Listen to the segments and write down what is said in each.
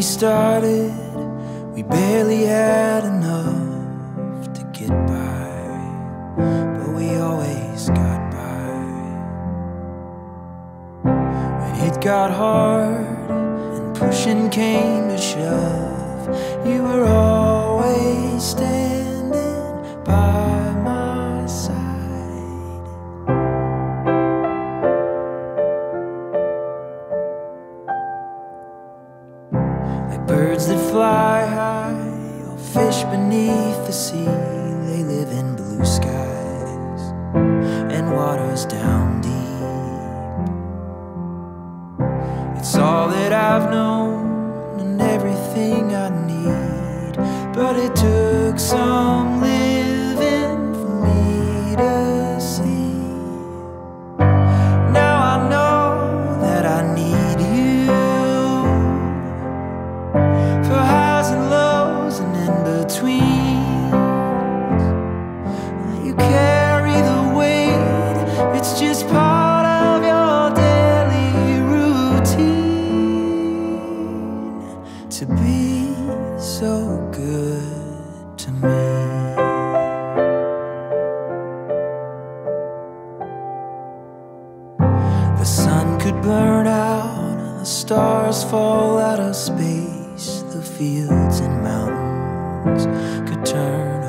we started, we barely had enough to get by, but we always got by. When it got hard and pushing came to shove, you were always standing Like birds that fly high or fish beneath the sea, they live in blue skies and waters down deep. It's all that I've known and everything I need, but it took some to be so good to me. The sun could burn out, the stars fall out of space, the fields and mountains could turn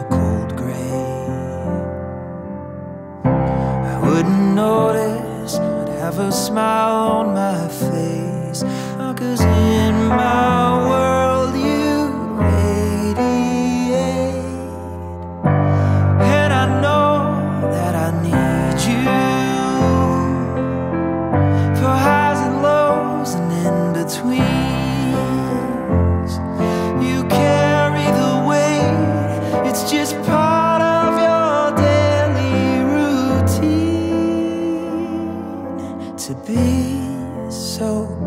to be so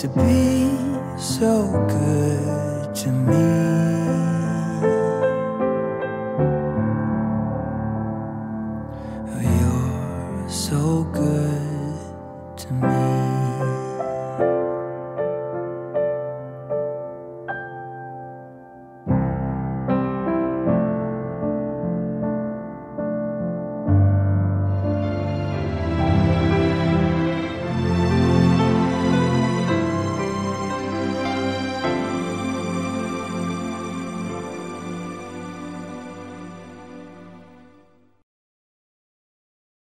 to be so good to me. Oh, you're so good to me.